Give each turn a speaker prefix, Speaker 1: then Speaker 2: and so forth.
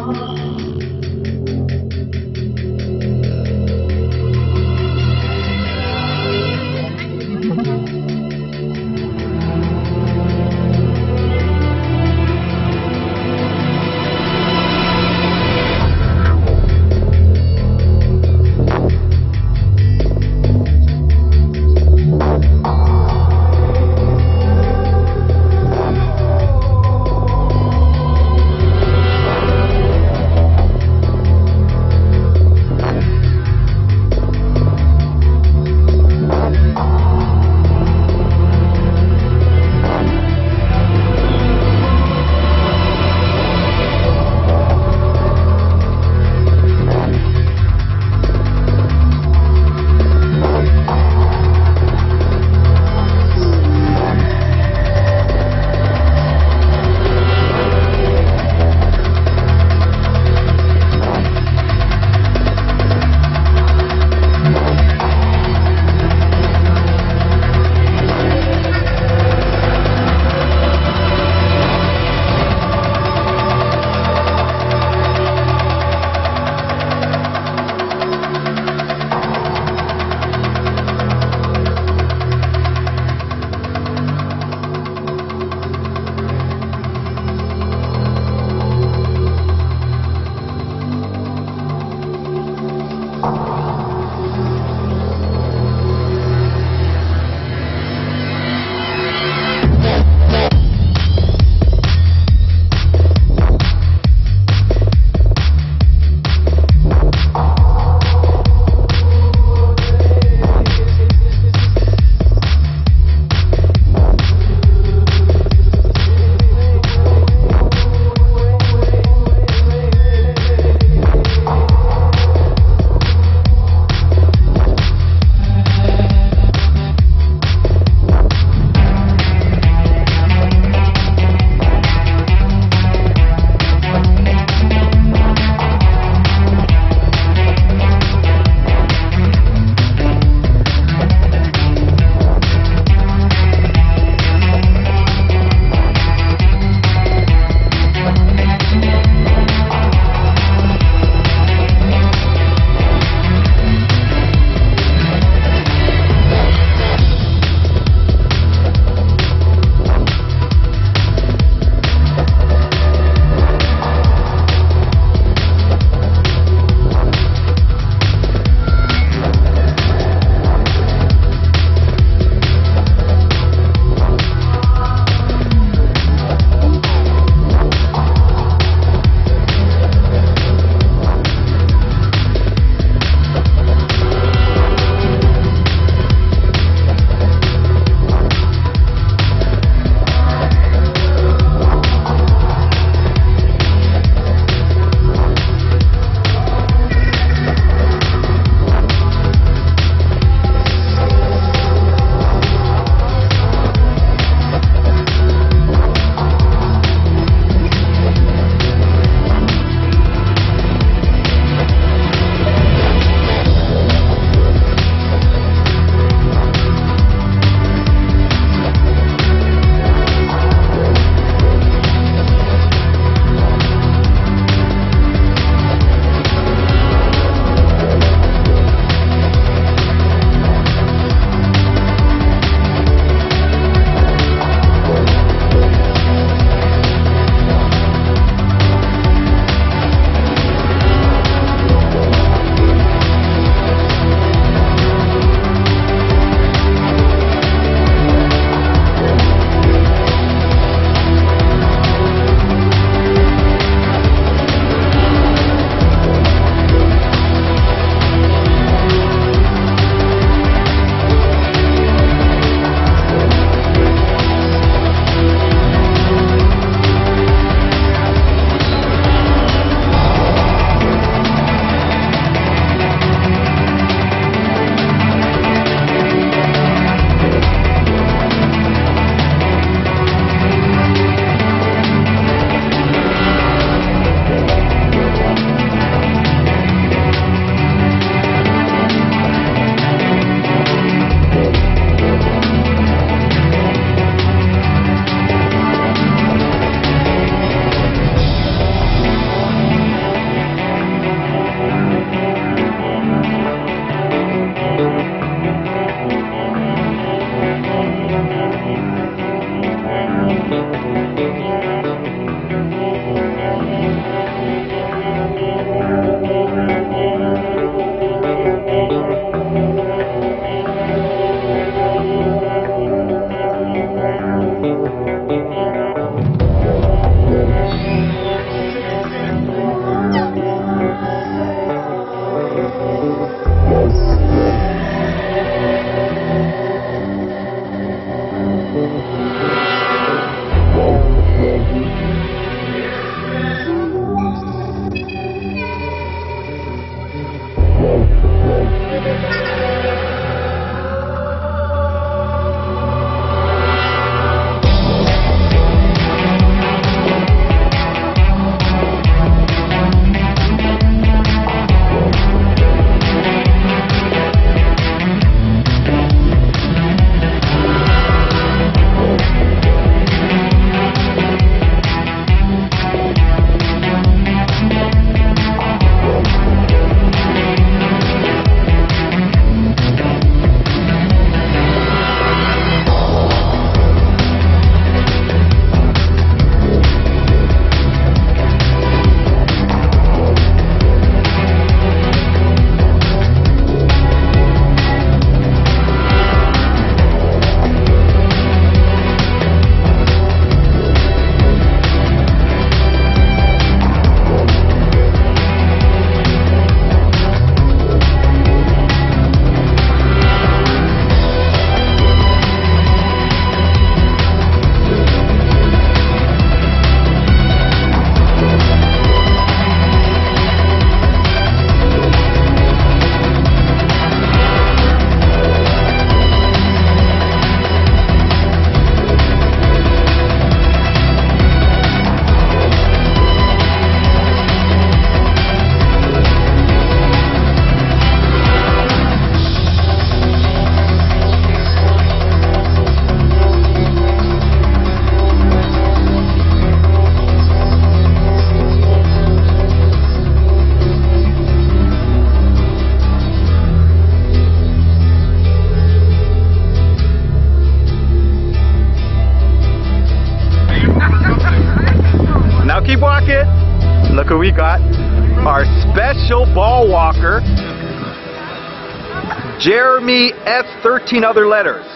Speaker 1: Oh. Look who we got. Our special ball walker, Jeremy F. 13 other letters.